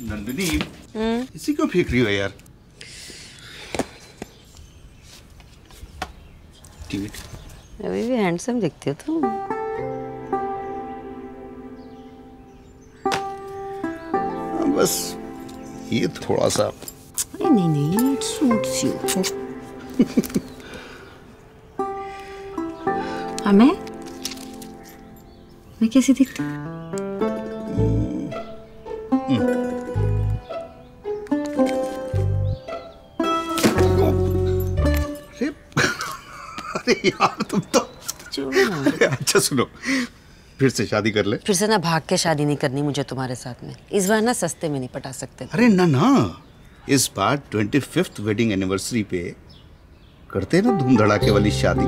नंदिनी इसी क्यों फेंक रही हो यार। अभी भी हैंडसम दिखती हो तुम। हाँ, बस ये थोड़ा सा। अरे नहीं नहीं इट सूट्स यू और मैं? मैं कैसी दिखती? अरे यार तुम तो। अच्छा सुनो फिर से शादी कर ले। फिर से ना भाग के शादी नहीं करनी मुझे तुम्हारे साथ में। इस बार ना सस्ते में नहीं पटा सकते। अरे ना ना। इस बार ट्वेंटी फिफ्थ वेडिंग एनिवर्सरी पे करते ना धूम धड़ाके वाली शादी।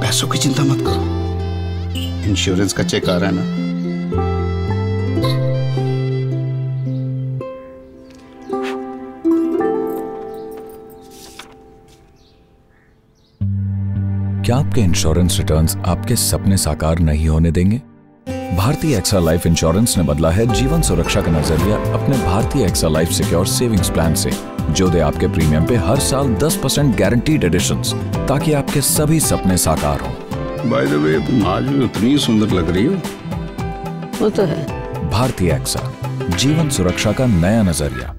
पैसों की चिंता मत करो। इंश्योरेंस का चेक आ रहा है ना। क्या आपके इंश्योरेंस रिटर्न्स आपके सपने साकार नहीं होने देंगे? भारतीय एक्सा लाइफ इंश्योरेंस ने बदला है जीवन सुरक्षा का नज़रिया अपने Bharti AXA life secure savings plan से जो दे आपके प्रीमियम पे हर साल 10 परसेंट गारंटीड एडिशंस ताकि आपके सभी सपने साकार हों। बाय द वे आज भी उतनी सुंदर लग रही हो। वो तो है। भारतीय एक्सा जीवन सुरक्षा का नया नज़रिया।